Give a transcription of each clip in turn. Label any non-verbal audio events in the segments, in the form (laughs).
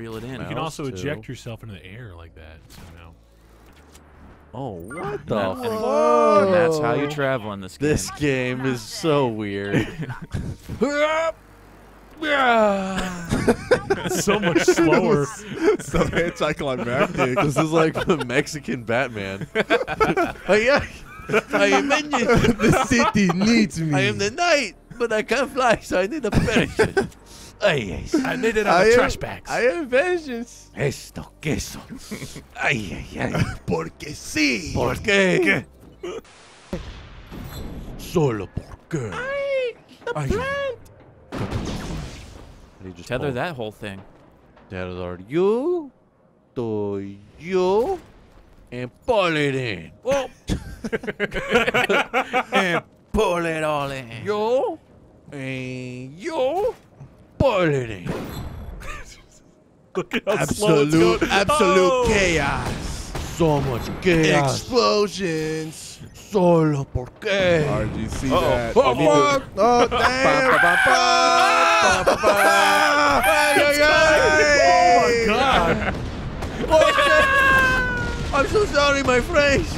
reel it in. You You can also too. eject yourself into the air like that somehow. Oh, what the And, and- fuck? and that's how you travel in this game. This game is so weird. (laughs) so much (laughs) slower. so anticlimactic. this is like the Mexican Batman. (laughs) Ay, ay. I am in the city needs me. I am the knight, but I can't fly, so I need a parachute. Ay, ay. I made it I out of trash bags. I am vengeance. Esto, queso. Ay, ay, ay. (laughs) Porque sí. ¿Por qué? Solo porque. Ay. You just Tether pull- that whole thing. Tether you, to you, and pull it in. Oh, (laughs) and pull it all in. you, and you, in. Look at how slow it's Absolute, going. absolute Oh! chaos. So much chaos. Explosions. Solo porque. RGC Uh-oh. that. Oh, (laughs) need. Oh, damn. Oh my god! (laughs) I'm so sorry, my friends.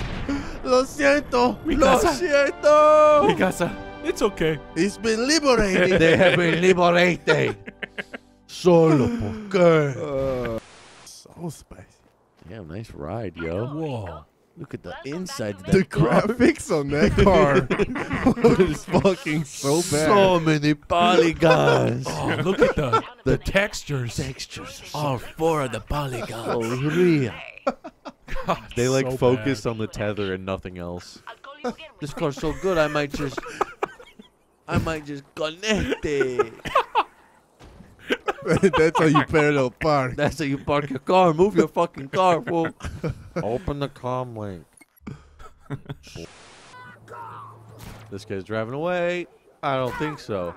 Lo siento. Mi Lo casa. siento. Mi casa. It's okay. It's been liberated. (laughs) They have been liberated. Solo porque. Uh, so spicy. Damn, nice ride, yo. Whoa. Look at the inside of that The car. graphics on that (laughs) car was fucking so bad. So many polygons. (laughs) Oh, look at the the textures. Textures. All four of the polygons. Oh, real. They like So focus bad. on the tether and nothing else. This car's so good, I might just, I might just connect it. (laughs) That's how you parallel park. That's how you park your car. Move your fucking car, fool. (laughs) Open the com link. (laughs) this guy's driving away. I don't think so.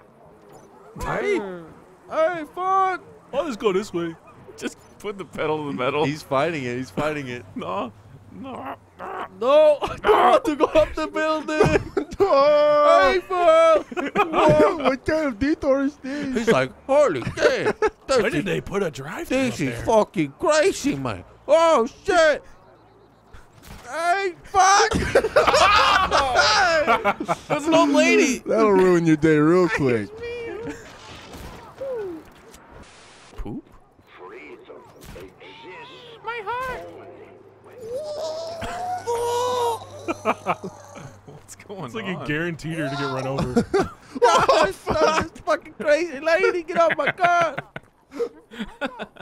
Hey, Hey, fuck! oh, let's go this way. Just put the pedal to the metal. He's fighting it. He's fighting it. No, no. No, I don't want to go up the building. Oh, hey, fuck! whoa, what kind of detour is this? He's like, holy damn! Why This did is, they put a drive through this is there? fucking crazy, man. Oh shit! Hey, fuck! (laughs) That's an old lady. That'll ruin your day real quick. Poop. What's (laughs) going It's like on? it guaranteed her to get run over. (laughs) oh, this fucking crazy lady! Get off my car! (laughs)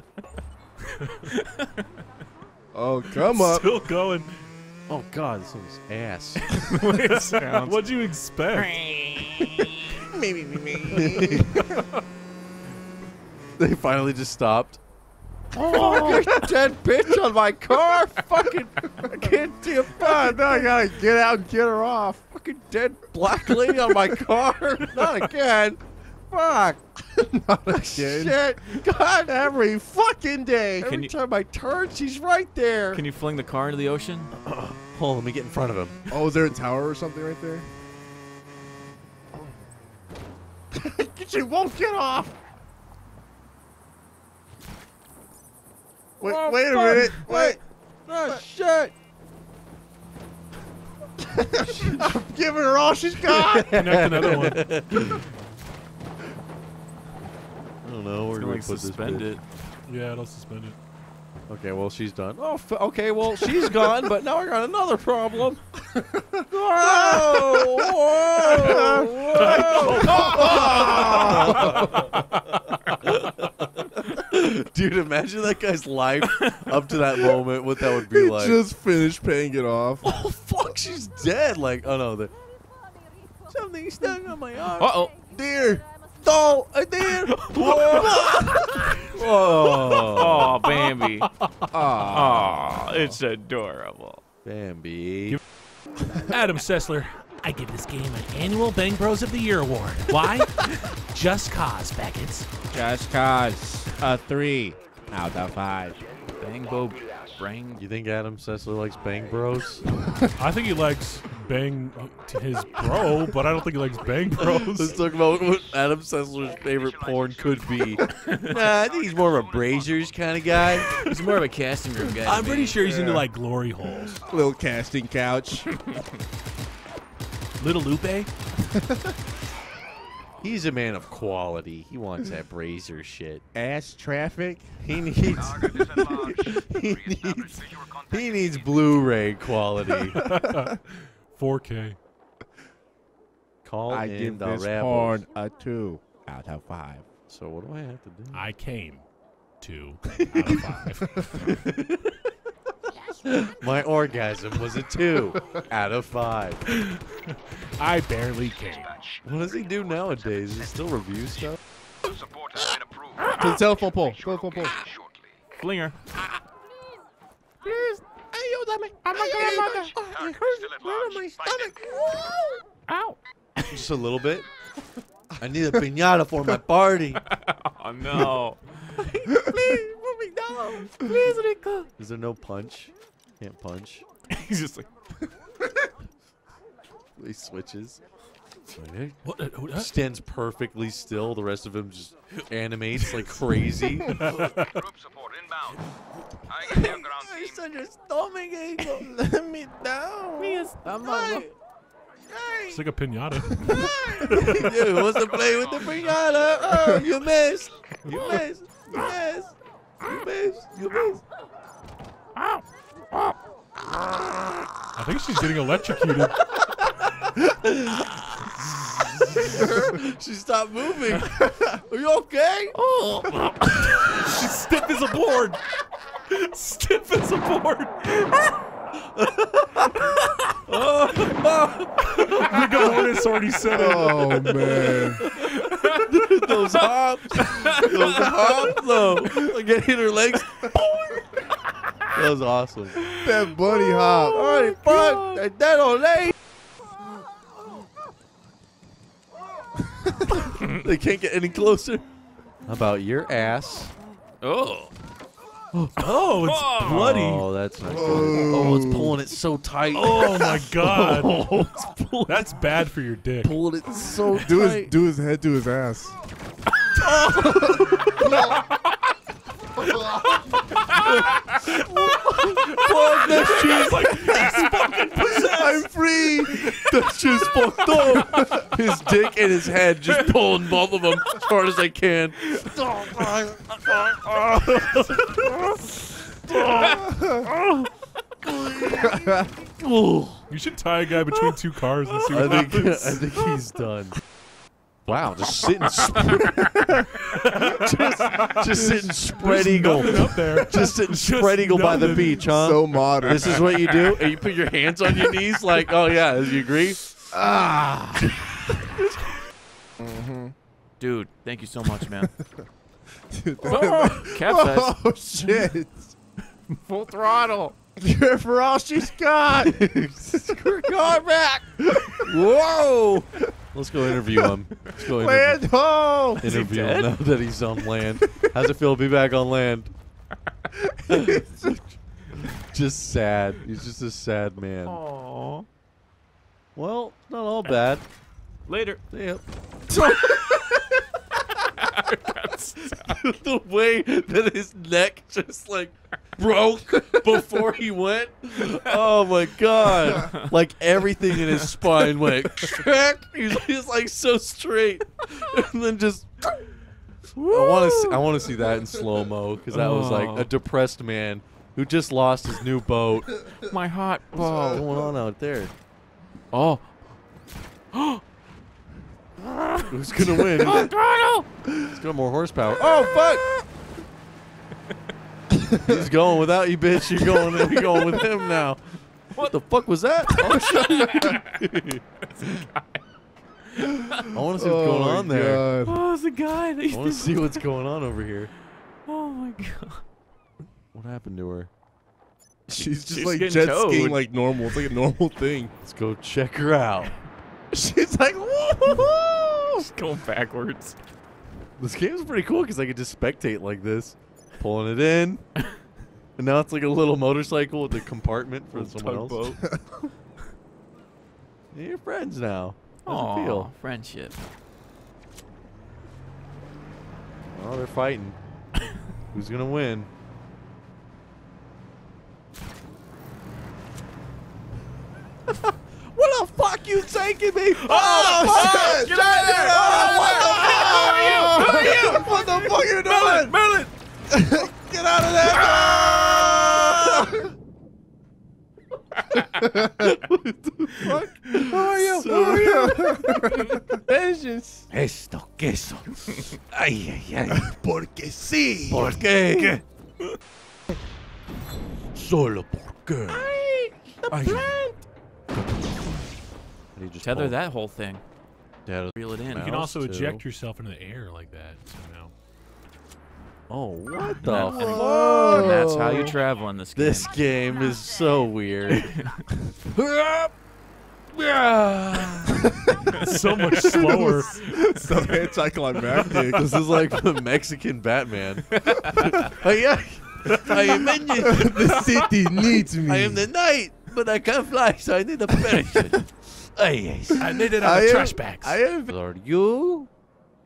Oh, come up. Still going. Oh god, this thing's ass. (laughs) it sounds. What'd you expect? they finally just stopped. Oh, dead bitch on my car! Fucking, I can't see a Oh, now I gotta get out and get her off. Fucking dead black lady on my car. (laughs) Not again. Fuck. (laughs) Not (laughs) again. Shit. God, Every fucking day. every you- time I turn, she's right there. Can you fling the car into the ocean? (clears throat) Hold on, let me get in front of him. Oh, is there a tower or something right there? She won't get off. Wait, Oh, wait a fuck. minute. Wait. Oh, shit. I'm giving her all she's got. (laughs) Connect another one. I don't know. Where It's do gonna we like put suspend this it. Yeah, it'll suspend it. Okay, well she's done. Oh, f- okay. Well she's gone, but now I got another problem. (laughs) Whoa! Whoa! (laughs) Dude, imagine that guy's life up to that moment. What that would be He like. just finished paying it off. oh fuck, she's dead. Like, oh no, the something stuck on my arm. Uh oh. Dear. No, I did. Whoa. Oh, Bambi. (laughs) Ah. Oh, it's adorable. Bambi. Adam Sessler. I give this game an annual Bang Bros of the Year award. Why? (laughs) Just cause, Beckett's. Just cause a three out of five. Bang Bo Bang. You think Adam Sessler likes Bang Bros? I think he likes bang to his bro, but I don't think he likes Bang Bros. Let's talk about what Adam Sessler's favorite porn could be. (laughs) nah, I think he's more of a Brazzers kind of guy. He's more of a casting room guy. I'm pretty me. sure he's into like glory holes. Little casting couch. Little Lupe? (laughs) He's a man of quality. He wants that Brazzer shit. Ass traffic. He (laughs) needs (laughs) he needs he needs Blu-ray quality. (laughs) 4K. Call I in give the this rebels. porn a two out of five. So what do I have to do? I came two out of five. My orgasm was a two out of five. I barely came. What does he do nowadays? Is he still review stuff? Support has been approved. To the telephone pole. Telephone pole. Shortly. Flinger. Target still at large. Find it. Just a little bit. (laughs) I need a pinata for my party. (laughs) Oh no. Please, McDonald's. Please, Rico. Is there no punch? Can't punch. (laughs) he's just like. He switches. Stands perfectly still. The rest of him just animates like crazy. (laughs) Group support inbound. I get (laughs) ground team. your stomach ache. Let me down. It's like a pinata. you (laughs) wants to play with the pinata? Oh, you missed. You missed. You missed. You missed. You missed. I think she's getting electrocuted. She stopped moving. Are you okay? Oh. She's stiff as a board. Stiff as a board. (laughs) Rigor mortis already said it. Oh man. Those hops. Those hops, though. Like hit her legs. that was awesome. that bunny hop. Oh, All right, fuck. That dead old lady. They can't get any closer. How about your ass? Oh. (gasps) Oh, it's bloody. Oh, that's not good. Oh. oh, it's pulling it so tight. Oh my (laughs) god. Oh, it's pulling, That's bad for your dick. pulling it so Do his tight. do his head to his ass. (laughs) Oh. (laughs) Fuck, that shit's like I'm free. That shit's fucked up. His dick and his head just pulling both of them as hard as I can. Ooh. You should tie a guy between two cars and see I what think happens. I think he's done. Wow, just sitting, sp- (laughs) just, just sitting spread eagle, up there. just sitting spread eagle by the nothing. beach, huh? So modern. This is what you do, and you put your hands on your knees, like, oh yeah, do you agree? Ah. (laughs) mm-hmm. Dude, thank you so much, man. Dude, (laughs) Capsize. oh shit. Full throttle. You're for all she's got. We're going back. Whoa! Let's go interview him. Let's go interview, Land ho. interview him now that he's on land. How's it feel to be back on land? (laughs) just sad. He's just a sad man. Aww. Well, not all bad. Later. Yep. (laughs) (laughs) the way that his neck just like broke before he went. Oh my god! Like everything in his spine went. crack. He's, he's like so straight, and then just. I want to. See, I want to see that in slow mo because that was like Oh. a depressed man who just lost his new boat. My hot What's ball. going on out there? Oh. Who's gonna win? Throttle. He's got more horsepower. Oh fuck! He's going without you, bitch. You're going. You're going with him now. What the fuck was that? (laughs) Oh shit! I want to see what's going oh, on there. God. Oh, it's the guy that I want to see what's going on over here. Oh my god. What happened to her? She's just She's like getting jet skiing like normal. It's like a normal thing. Let's go check her out. (laughs) She's like, woo Just going backwards. This game's pretty cool because I could just spectate like this, pulling it in, (laughs) and now it's like a little motorcycle with a compartment for someone else. (laughs) You're friends now. How's it Oh, feel? friendship. Oh, they're fighting. (laughs) Who's gonna win? What the fuck you taking me? Oh, oh, oh shit! Oh, (laughs) get out of there! Ah! (laughs) Oh, what the fuck? What the fuck are you (laughs) doing? Merlin! Get out of there! what the fuck? How are you? How are you? Vengeance. Esto queso. Ay, ay, ay. Porque sí. ¿Por qué? Solo porque. Ay. He just Tether pulled- that whole thing. Tether- Reel it in. You can also too. eject yourself into the air like that. Somehow. Oh, what the And- and- fuck? And that's how you travel in this game. This game is so weird. (laughs) so much (laughs) slower. so anticlimactic. this is like the Mexican Batman. (laughs) ay, ay. I am in the city needs me. I am the knight, but I can't fly, so I need a parachute. Ay, ay. (laughs) I made it out I of am- trash bags. I am. Are you,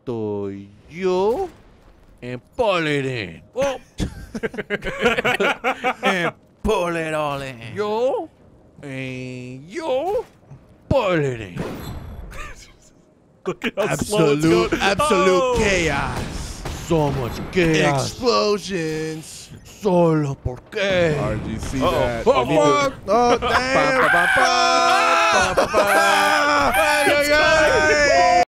to you, and pull it in. Oh, (laughs) and pull it all in. you, and you, pull it in. (laughs) Look at how slow it's Absolute, going. absolute Oh. chaos. So much chaos. Explosions. Solo porque. RGC that. Oh, fuck. Oh, damn.